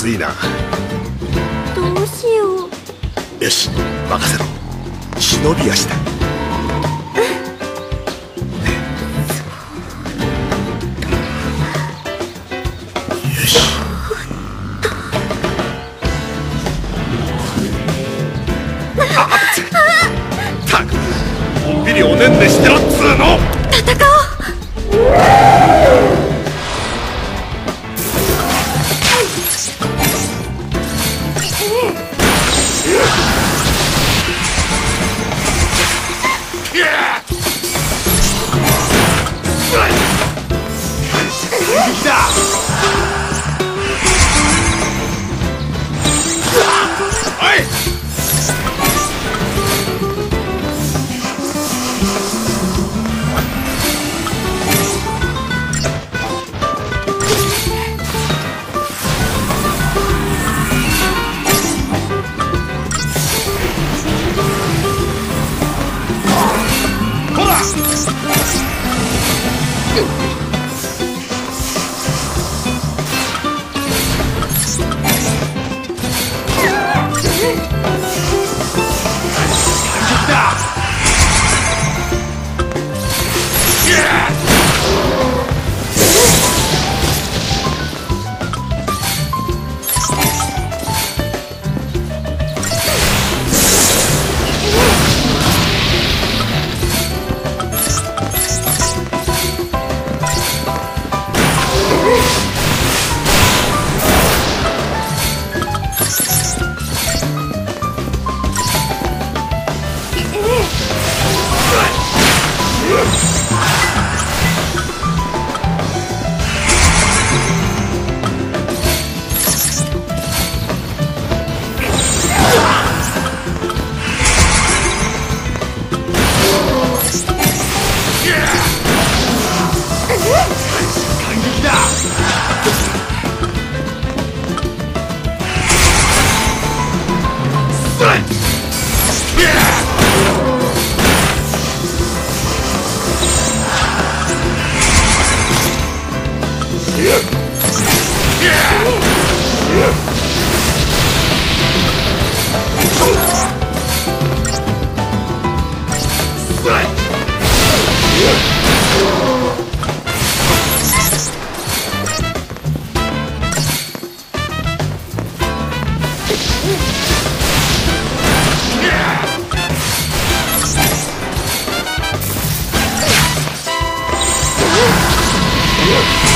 まずいな。どうしよう。よし任せろ。忍び足だ。よし。たくのんびりおねんねしてろっつうの time! Yeah.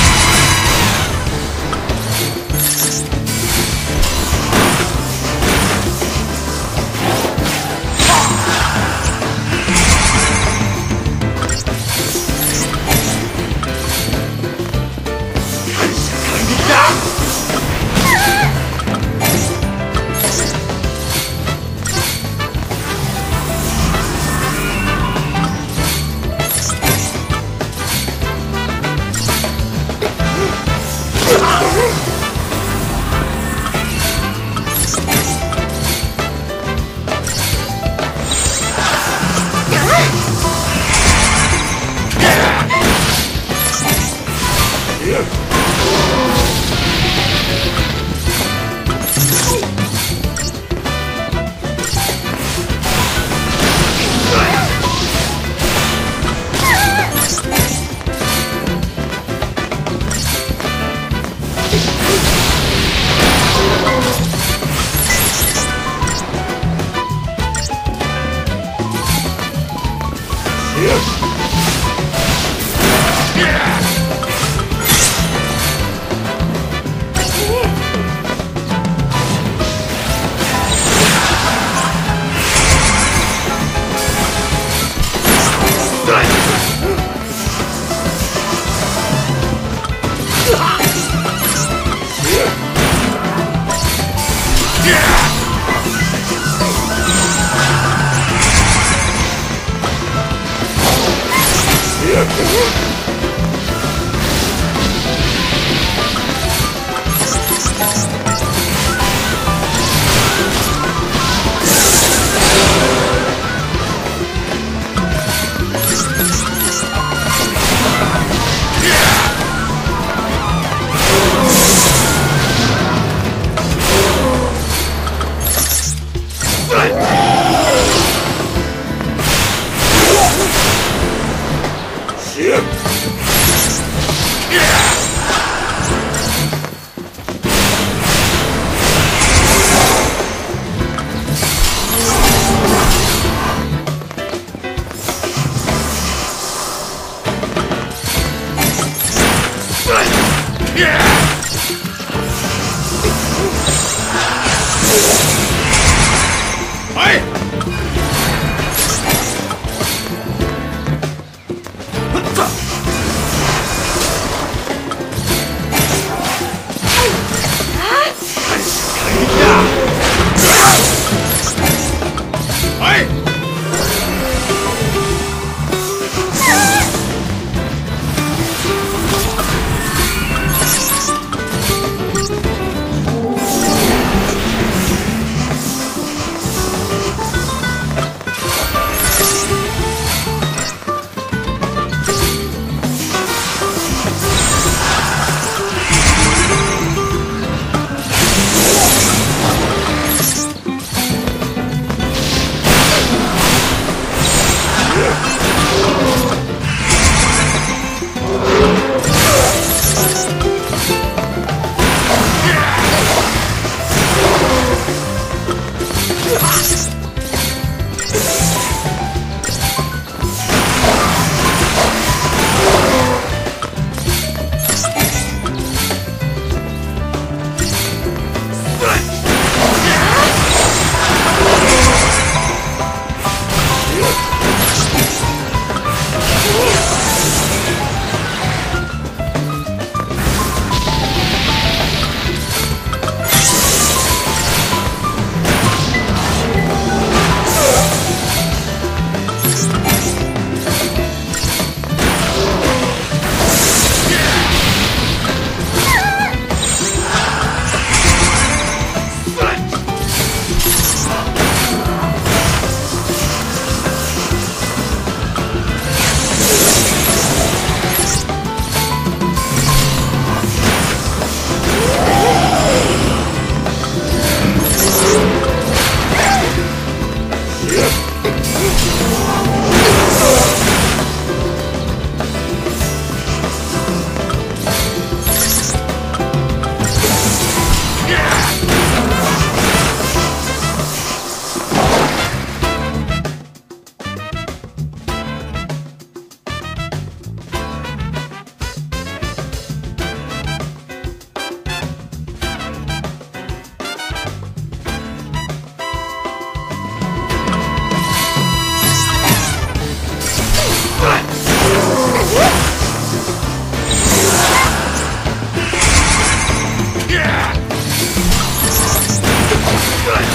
Let's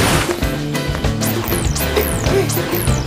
go.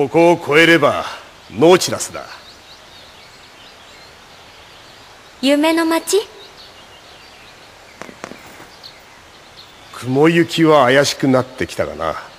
ここを越えればノーチラスだ。夢の街？雲行きは怪しくなってきたがな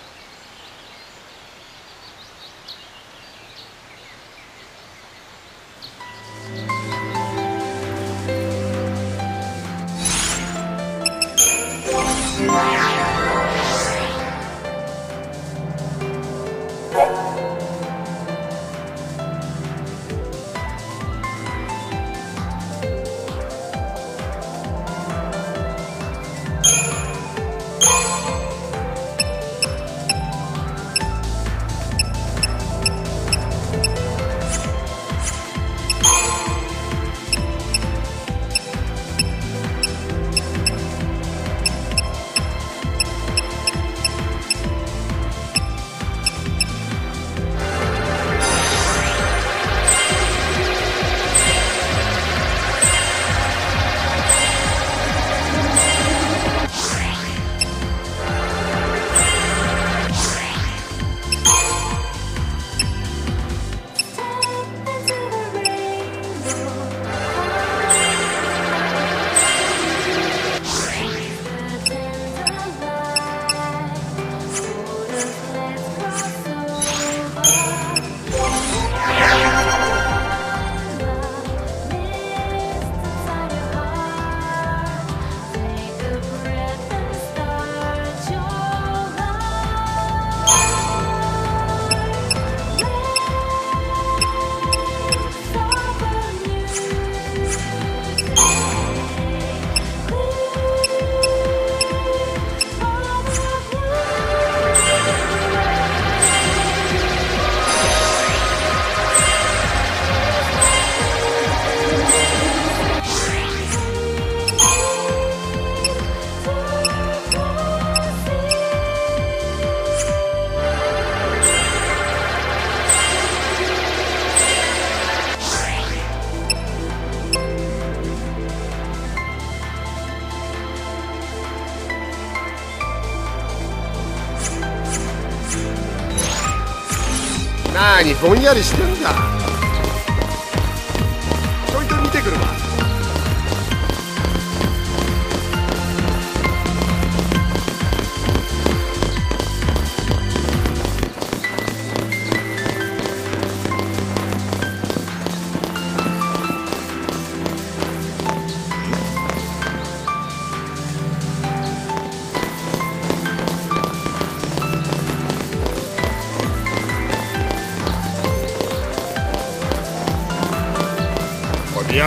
なに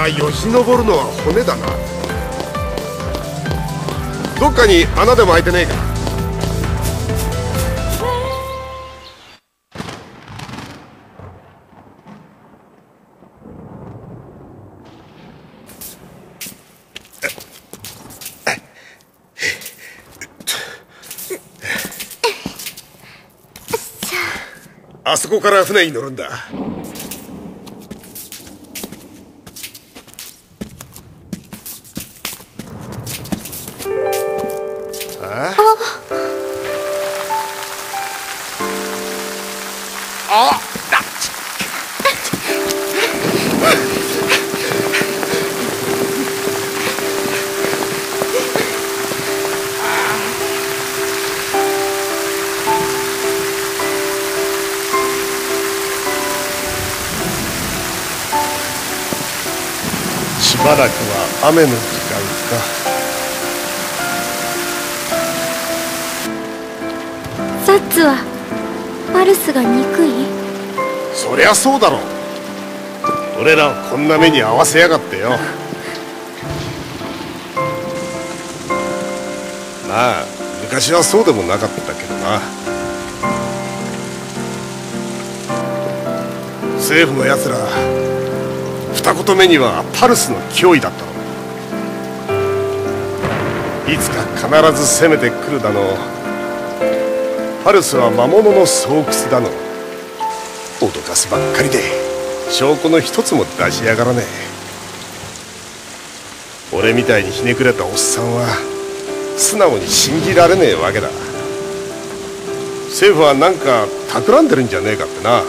こりゃよじ登るのは骨だなどっかに穴でも開いてねえかあそこから船に乗るんだばらくは雨の時間か。サッツはパルスが憎い？そりゃそうだろ俺らをこんな目に合わせやがってよ。まあ昔はそうでもなかったけどな。政府のやつら二言目にはパルスの脅威だったの。いつか必ず攻めてくるだの。パルスは魔物の巣窟だの。脅かすばっかりで。証拠の一つも出しやがらね。え俺みたいにひねくれたおっさんは素直に信じられねえわけだ。政府は何か企んでるんじゃねえかってな。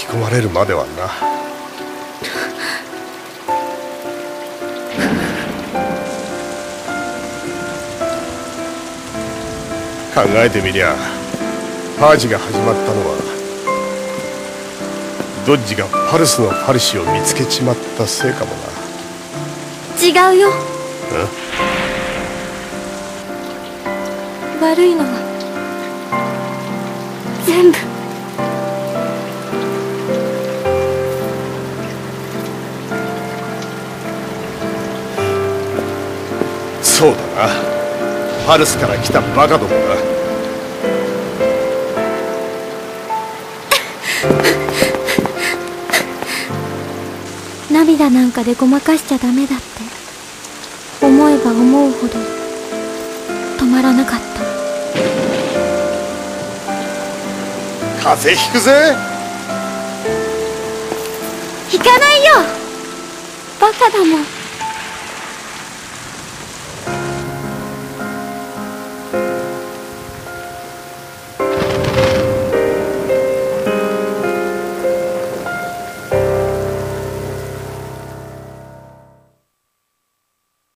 き込まれるまではな。考えてみりゃパージが始まったのはドッジがパルスのパルシを見つけちまったせいかもな。違うよ。悪いのは全部パルスから来たバカどもなんかでごまかしちゃダメだって。思えば思うほど。止まらなかった。風邪ひくぜ。引かないよ。バカだもん